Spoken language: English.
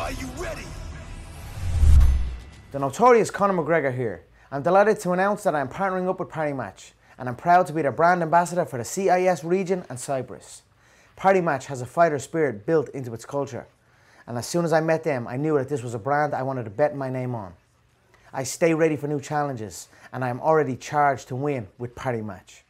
Are you ready? The notorious Conor McGregor here. I'm delighted to announce that I'm partnering up with Parimatch, and I'm proud to be their brand ambassador for the CIS region and Cyprus. Parimatch has a fighter spirit built into its culture, and as soon as I met them, I knew that this was a brand I wanted to bet my name on. I stay ready for new challenges, and I am already charged to win with Parimatch.